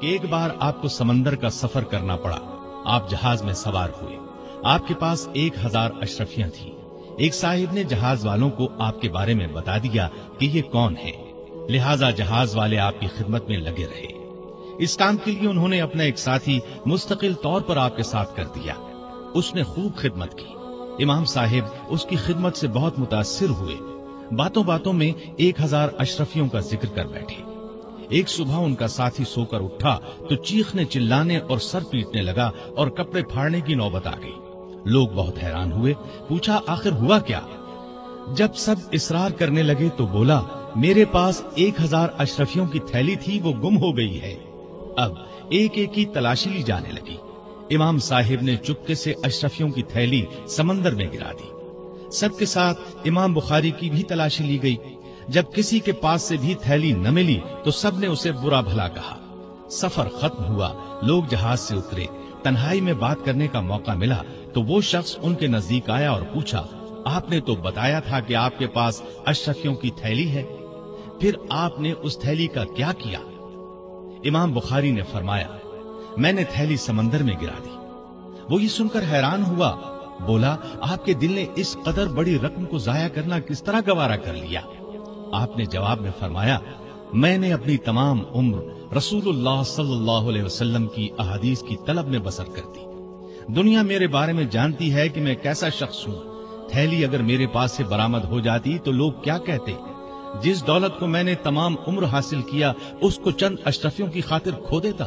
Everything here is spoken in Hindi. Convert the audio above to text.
कि एक बार आपको समंदर का सफ़र करना पड़ा। आप जहाज़ में सवार हुए। आपके पास एक हज़ार अशरफियाँ थी। एक साहिब ने जहाज़ वालों को आपके बारे में बता दिया कि ये कौन है। लिहाजा जहाज़ वाले आपकी खिदमत में लगे रहे। इस काम के लिए उन्होंने अपना एक साथी मुस्तकिल तौर पर आपके साथ कर दिया। उसने खूब खिदमत की। इमाम साहिब उसकी खिदमत से बहुत मुतासर हुए। बातों बातों में एक हज़ार अशरफियों का ज़िक्र कर बैठे। एक सुबह उनका साथी सोकर उठा तो चीखने चिल्लाने और सर पीटने लगा और कपड़े फाड़ने की नौबत आ गई। लोग बहुत हैरान हुए। पूछा, आखिर हुआ क्या? जब सब इसरार करने लगे तो बोला, मेरे पास एक हज़ार अशरफियों की थैली थी, वो गुम हो गई है। अब एक एक की तलाशी ली जाने लगी। इमाम साहिब ने चुपके से अशरफियों की थैली समंदर में गिरा दी। सबके साथ इमाम बुखारी की भी तलाशी ली गई। जब किसी के पास से भी थैली न मिली तो सबने उसे बुरा भला कहा। सफ़र खत्म हुआ, लोग जहाज़ से उतरे। तन्हाई में बात करने का मौका मिला तो वो शख्स उनके नज़दीक आया और पूछा, आपने तो बताया था कि आपके पास अशरफियों की थैली है? फिर आपने उस थैली का क्या किया? इमाम बुखारी ने फरमाया, मैंने थैली समंदर में गिरा दी। वो ये सुनकर हैरान हुआ, बोला, आपके दिल ने इस कदर बड़ी रकम को जाया करना किस तरह गवारा कर लिया? आपने जवाब में फरमाया, मैंने अपनी तमाम उम्र रसूलुल्लाह सल्लल्लाहु अलैहि वसल्लम की अहादीस की तलब में बसर कर दी। दुनिया मेरे बारे में जानती है कि मैं कैसा शख्स हूँ। थैली अगर मेरे पास से बरामद हो जाती तो लोग क्या कहते? जिस दौलत को मैंने तमाम उम्र हासिल किया, उसको चंद अशरफियों की खातिर खो देता।